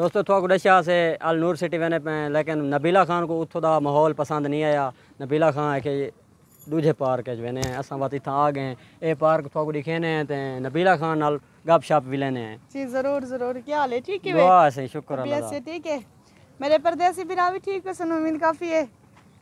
दोस्तों थोक डशा से अल नूर सिटी वहने पे लेकिन नबीला खान को उतो का माहौल पसंद नहीं आया। नबीला खान है कि दूजे पार्क वहने हैं असा बात इतना आ गए हैं। ये पार्क थोड़ा दिखेने हैं तो नबीला खान नाल गप शप भी लेने हैं। जी ज़रूर ज़रूर। क्या हाल है? ठीक है बस शुक्र अल्लाह ठीक है? मेरे परदेसी भी ठीक है सन उम्मीद काफ़ी है।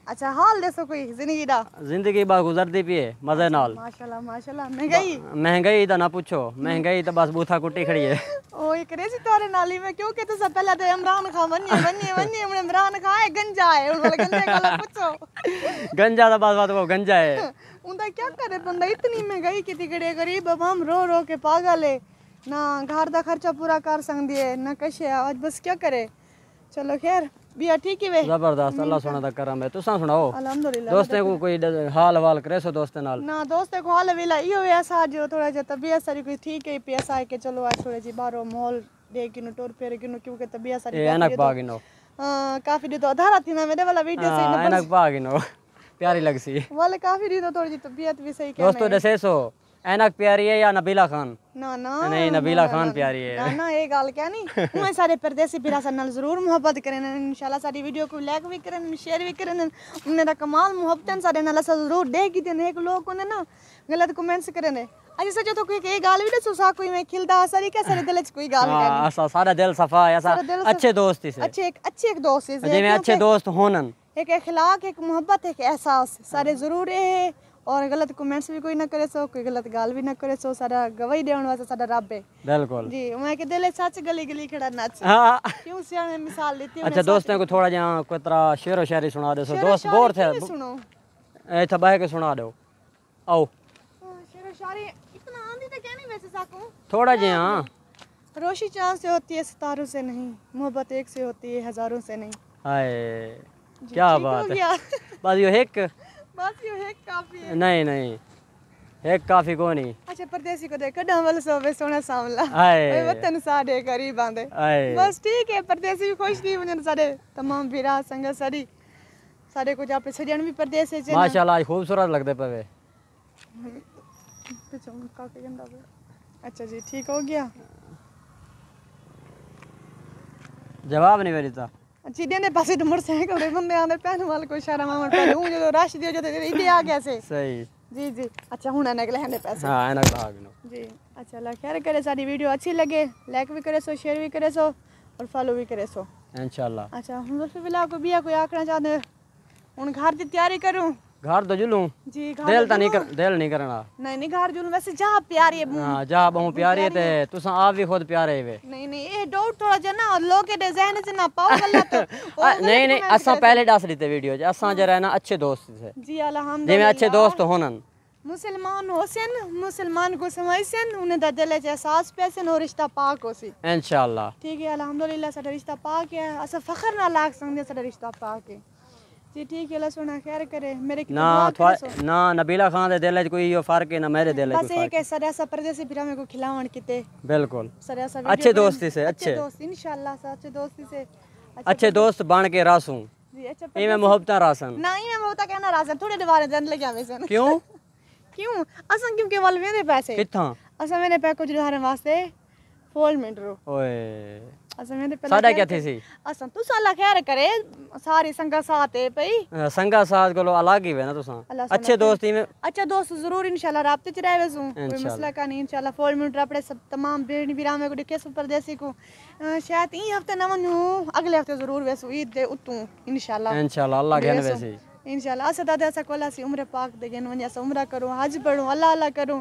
अच्छा हाल देसो कोई ज़िंदगी दा। ज़िंदगी बा गुजरदी पई है मज़े अच्छा, नाल। माशाल्लाह माशाल्लाह महँगाई। महँगाई दा ना पूछो महँगाई तो बस बूथा कुटी खड़ी है। ओ ये करे सी तोरे नाली में क्यों के तो सब पहले तो इमरान खान बनिए बनिए बनिए हमने इमरान खान है गंजा है उन वाले गंजे का पूछो। गंजा दा बात बात वो गंजा है। उंदा क्या करे बंदा इतनी महँगाई की तिगड़े गरीब अब हम रो रो के पागल है। ना घर दा खर्चा पूरा कर संग दिए ना कशे आज बस क्या करे? चलो खैर बिया ठीक ही वे। ज़बरदस्त अल्लाह सुना दा करम है। तुसा सुनाओ अल्हम्दुलिल्लाह दोस्तों को कोई हाल हवाल करे सो दोस्तों नाल? ना दोस्तों को हाल वेला इयो वे असा जो थोड़ा जे तबीयत सारी कोई ठीक है पीएस आ के चलो आज थोड़े जी बारो माहौल देखिन किनु टूर फेर किनु क्योंकि तबीयत सारी ए अनक बागिनो तो- हाँ काफ़ी दिन तो आधारा थी ना मेरे वाला वीडियो से अनक बागिनो प्यारी लगसी। वाले काफ़ी दिन तो थोड़ी जी तबीयत भी सही के दोस्तों दसे सो। ਐਨਕ ਪਿਆਰੀ ਹੈ ਜਾਂ ਨਬੀਲਾ ਖਾਨ ना ना ਨਹੀਂ ਨਬੀਲਾ ਖਾਨ ਪਿਆਰੀ ਹੈ ना ना ये गल क्या नहीं मैं सारे परदेसी फिर असन नाल जरूर मोहब्बत करें इंशाल्लाह सारी वीडियो को लाइक भी करें शेयर भी करें उन्हें दा कमाल मोहब्बत सारे नाल असा जरूर देख ही देने एक लोग ने ना गलत कमेंट्स करे ने अजी सच्चो तो कोई ये गाल भी दसो सा कोई मैं खिलदा सारी क्या सारे दिल च कोई गाल ਹਾਂ ਅਸਾਂ ਸਾਡਾ ਦਿਲ ਸਫਾ ਹੈ ਅਸਾਂ सारा दिल सा- ਅੱਛੇ ਦੋਸਤ ਹੀ ਸੇ अच्छे एक अच्छे एक दोस्त है ਜਿਵੇਂ ਅੱਛੇ ਦੋਸਤ ਹੋਣਨ एक अखलाक एक मोहब्बत एक एहसास सारे जरूर है और गलत कमेंट्स भी कोई ना करे सो कोई गलत गाल भी ना करे सो सारा गवाही देवण वास्ते सारा रब है। बिल्कुल। जी मैं के देले सच गली गली खड़ा नाच। हाँ। क्यों सियाने मिसाल देती अच्छा दोस्तों को थोड़ा जा कोतरा शेर शायरी सुना दे सो। दोस्त बोर थे। सुनो? ए था बाहे के सुना दो। आओ। शेर शायरी इतना आंधी तो कहनी वैसे साकू? थोड़ा जा रोशी चाँद से होती है सितारों से नहीं। मोहब्बत एक से होती है हज़ारों से नहीं। हाय क्या बात है। बस यो एक। बस यू हेक काफ़ी। है नहीं नहीं। एक काफ़ी को अच्छा परदेसी को देख डा सोवे सोना सावला आए। वतन साडे गरीब आंदे। आए। बस ठीक है परदेसी भी खुश थी वज़न साडे तमाम वीरा संग सारी साडे कुछ आपे सजन भी परदेस से माशाल्लाह खूबसूरत लगदे पवे। पिछो काफ़ी गंदा पवे। अच्छा जी ठीक हो गया। जवाब नहीं मेरी था चीज़ें पास डुमड़ से कमरे बंदे आंदे पैन वाल कोई शर्म आवण पे हूँ जो रश दियो जो इदे आ गया से सही जी जी अच्छा हुन अनक लेने पैसे हाँ अनक भाग नो जी अच्छा ला खैर करे साडी वीडियो अच्छी लगे लाइक भी करे सो शेयर भी करे सो और फॉलो भी करे सो इंशाल्लाह अच्छा हुन फिर ब्लॉग को बिया कोई आखना चाहते हुन घर की तैयारी करूँ घर तो जुलूं। जी दिल तो ता नहीं कर दिल नहीं करना। नहीं नहीं घर जुलू। वैसे जा प्यारे हाँ जा बहु प्यारे ते। तुसा आप भी खुद प्यारे वे। नहीं नहीं ए डाउट थोड़ा जना लोग के डिज़ाइन से ना पाओ गलत तो। नहीं तो नहीं असा पहले डास लेते वीडियो हाँ। जे असा जे रहना अच्छे दोस्त से जी अल्हम्दुलिल्लाह। जे अच्छे दोस्त होनन। मुसलमान होसन मुसलमान को समझसन उने दा दिल च एहसास पैसन और रिश्ता पाक होसी। इंशाल्लाह ठीक है अल्हम्दुलिल्लाह सडा रिश्ता पाक है। असा फखर ना लाग सकदे सडा रिश्ता पाक है। जी ठीक है अल्लाह सुना करे मेरे ना तो ना नबीला खान दे दिल कोई यो फ़र्क है ना मेरे दिल बस एक ऐसा ऐसा परदेसी फिरा मेरे को खिलावन किते। बिल्कुल। सर ऐसा अच्छे दोस्ती से अच्छे दोस्त इंशाल्लाह से अच्छे दोस्ती से। अच्छे दोस्त बन के रासू। जी अच्छा ये मैं मोहब्बत रासन। नहीं मैं मोहब्बत कहना रासन थोड़े दिवारे जन लगे आवे सन। क्यों? क्यों? असन क्योंकि वाल मेरे पैसे? किथा असन मैंने पैको जुहारन वास्ते। फोल मेंट रो। ओए। अस मैंने पहले साडा क्या थी सी? अस तुसा ला खैर करे? सारी संगा साथ है भई। संगा साथ को अलग ही है ना तुसा। अच्छे दोस्त ही में अच्छा दोस्त ज़रूर इंशाल्लाह राब्ते च रहवे सु। कोई मसला का नहीं इंशाल्लाह फोल मिनट अपने सब तमाम बेड़ी बिरामे को के सब परदेसी को। शायद ई हफ़्ते ना वनु अगले हफ़्ते ज़रूर वेसु ईद दे उतू इंशाल्लाह इंशाल्लाह अल्लाह इंशाल्लाह अस दादा अस कोला सी उम्र पाक दे गन वन्या स उम्र करूँ हज पढूं अल्लाह अल्लाह करूँ।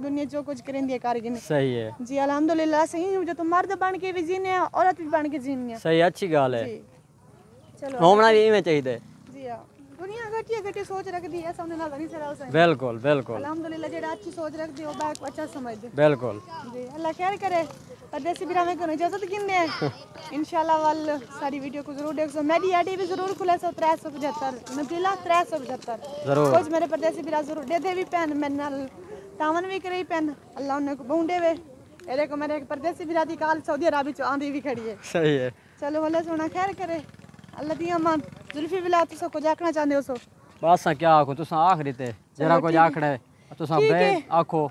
दुनिया जो कुछ करेंदी है कारगिन सही है। जी अल्हम्दुलिल्लाह सही हूँ जो तो मर्द बन के भी जीने औरत भी बन के जीने सही अच्छी गाल है। चलो। होमना भी इवें चाहिए जी हाँ। ਸੋਚ ਰੱਖਦੀ ਨਾਲ ਨਹੀਂ ਬਿਲਕੁਲ ਬਿਲਕੁਲ ਅਲਹਮਦੁਲਿਲਾ ਜਿਹੜਾ ਅੱਛੀ ਸੋਚ ਰੱਖਦੇ ਹੋ ਬਾਕ ਅੱਛਾ ਸਮਝਦੇ चलो अल्लाह सोना खैर करे अल्लाह दी अमान जुल्फी बिला तुसा कुछ आखना चाहते हो सो। बस क्या आखो तुस आख दिते जरा कुछ आखड़े तुस ठीक बे आखो।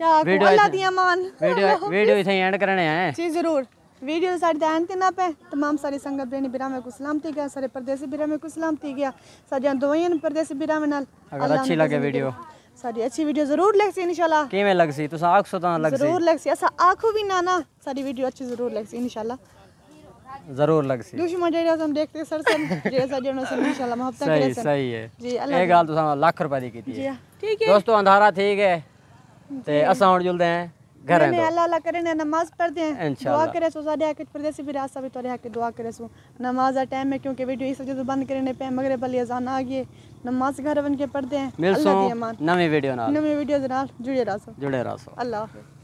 क्या आखो? अल्लाह दी अमान वीडियो वीडियो इथे एंड करने हैं। जी ज़रूर। वीडियो साड़ी ध्यान ते ना पे। तमाम सारी संगत बेनी बिरा में को सलामती गया सारे परदेसी बिरा में को सलामती गया साडियाँ दुआइयाँ परदेसी बिरा में नाल। अगर अच्छी लगे वीडियो। साडी अच्छी वीडियो ज़रूर लगसी इंशाल्लाह किवें लगसी? तुस आखसो तां लगसी। ज़रूर लगसी। ऐसा आखो भी ना ना साडी वीडियो अच्छी ज़रूर लगसी इंशाल्लाह ज़रूर लग सी। दुश मटेरियल हम देखते सर सर जैसा जनो से इंशाल्लाह मोहब्बत करे सही सही है। जी अल्लाह ए गाल तो सा लाख रुपए दी कीती है। हाँ। ठीक है। दोस्तों अंधारा ठीक है। ते असा हुन जुलदे हैं घर में अल्लाह अल्लाह करे ने नमाज़ पढ़ते हैं। दुआ करे सो साडे हक परदेसी भी रास्ता भी तोरे हक दुआ करे सो। नमाज़ आ टाइम में क्योंकि वीडियो इस वजह से बंद करे ने पे मगरिब अली अजान आ गए नमाज़ घर बन के पढ़ते हैं। अल्लाह दी अमान। नई वीडियो नाल। नई वीडियो नाल। जुड़े रहो। जुड़े रहो। अल्लाह हाफिज़।